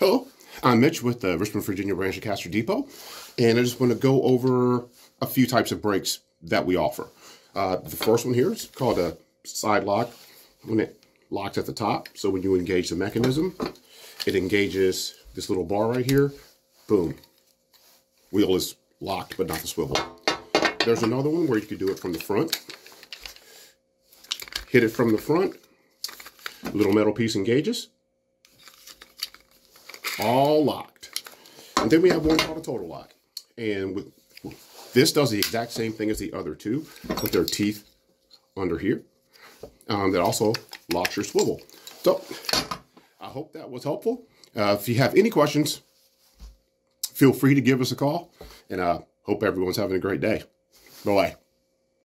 Hello, I'm Mitch with the Richmond, Virginia branch of Caster Depot, and I just want to go over a few types of brakes that we offer. Uh, the first one here is called a side lock when it locks at the top. So when you engage the mechanism, it engages this little bar right here. Boom. Wheel is locked, but not the swivel. There's another one where you could do it from the front. Hit it from the front. Little metal piece engages all locked. And then we have one called a total lock. And with this does the exact same thing as the other two with their teeth under here. Um, that also locks your swivel. So I hope that was helpful. Uh, if you have any questions, feel free to give us a call. And I uh, hope everyone's having a great day. Bye-bye.